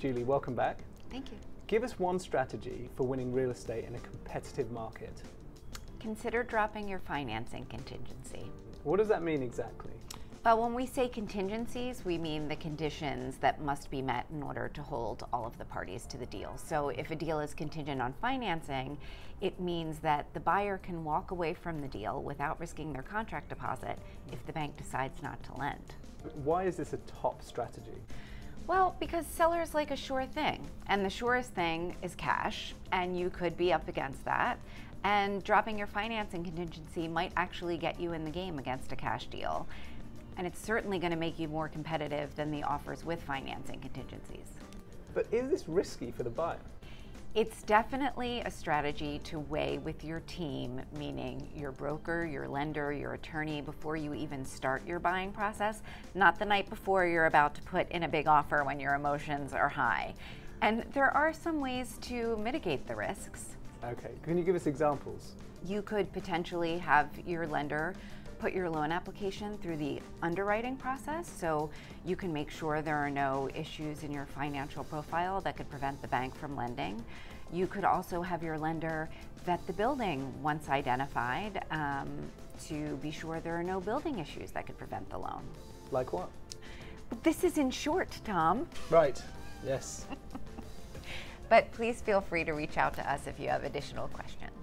Julie, welcome back. Thank you. Give us one strategy for winning real estate in a competitive market. Consider dropping your financing contingency. What does that mean exactly? Well, when we say contingencies, we mean the conditions that must be met in order to hold all of the parties to the deal. So if a deal is contingent on financing, it means that the buyer can walk away from the deal without risking their contract deposit if the bank decides not to lend. Why is this a top strategy? Well, because sellers like a sure thing, and the surest thing is cash, and you could be up against that. And dropping your financing contingency might actually get you in the game against a cash deal. And it's certainly going to make you more competitive than the offers with financing contingencies. But is this risky for the buyer? It's definitely a strategy to weigh with your team, meaning your broker, your lender, your attorney, before you even start your buying process, not the night before you're about to put in a big offer when your emotions are high. And there are some ways to mitigate the risks. Okay, can you give us examples? You could potentially have your lender put your loan application through the underwriting process so you can make sure there are no issues in your financial profile that could prevent the bank from lending. You could also have your lender vet the building once identified um, to be sure there are no building issues that could prevent the loan. Like what? This is in short, Tom. Right, yes. but please feel free to reach out to us if you have additional questions.